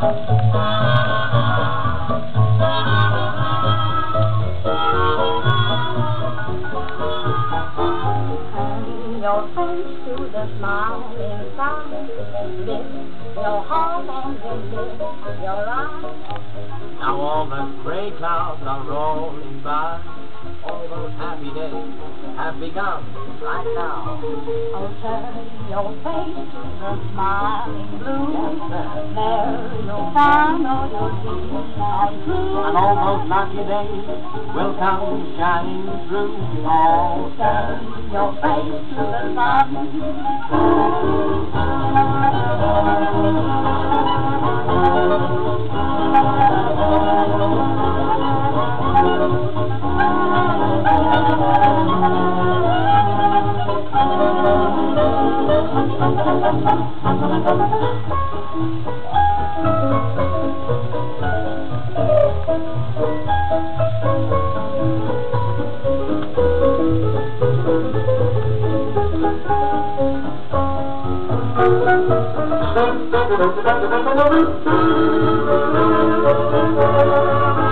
thank face to the smiling sun. Lift your heart and lift your eyes. Now all the gray clouds are rolling by. All those happy days have begun right now. Oh, turn your face to the smiling blue. There you'll find all your dreams come true. And all those lucky days will come shining through. Oh, turn your face to the sun. Thank you.